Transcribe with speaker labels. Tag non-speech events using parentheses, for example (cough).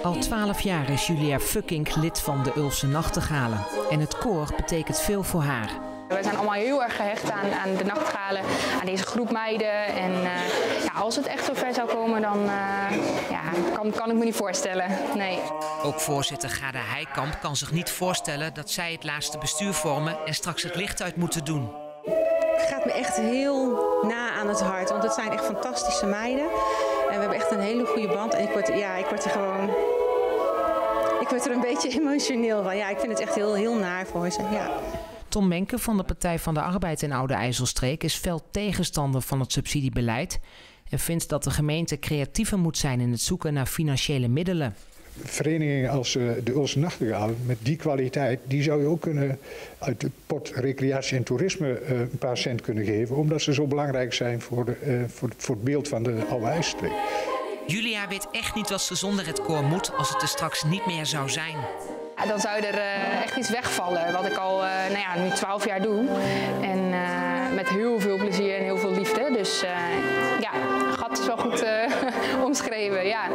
Speaker 1: 12 jaar is Julia Fucking lid van de Ulse Nachtegalen. En het koor betekent veel voor haar.
Speaker 2: We zijn allemaal heel erg gehecht aan, aan de nachtegalen, aan deze groep meiden. En uh, ja, als het echt zover zou komen, dan uh, ja, kan, kan ik me niet voorstellen. Nee.
Speaker 1: Ook voorzitter Gade Heikamp kan zich niet voorstellen dat zij het laatste bestuur vormen en straks het licht uit moeten doen.
Speaker 3: Het gaat me echt heel na aan het hart, want het zijn echt fantastische meiden. En we hebben echt een hele goede band. En ik word, ja, ik word er gewoon. Ik word er een beetje emotioneel van. Ja, ik vind het echt heel, heel naar voor ze. Ja.
Speaker 1: Tom Menke van de Partij van de Arbeid in Oude IJsselstreek is fel tegenstander van het subsidiebeleid en vindt dat de gemeente creatiever moet zijn in het zoeken naar financiële middelen.
Speaker 4: Verenigingen als uh, de Ulse Nachtegaal met die kwaliteit, die zou je ook kunnen uit het pot recreatie en toerisme uh, een paar cent kunnen geven, omdat ze zo belangrijk zijn voor, de, voor, voor, het beeld van de Oude IJsselstreek.
Speaker 1: Julia weet echt niet wat ze zonder het koor moet als het er straks niet meer zou zijn.
Speaker 2: Dan zou er uh, echt iets wegvallen, wat ik al uh, nou ja, nu 12 jaar doe. En uh, met heel veel plezier en heel veel liefde. Dus ja, gat is wel goed (laughs) omschreven. Ja.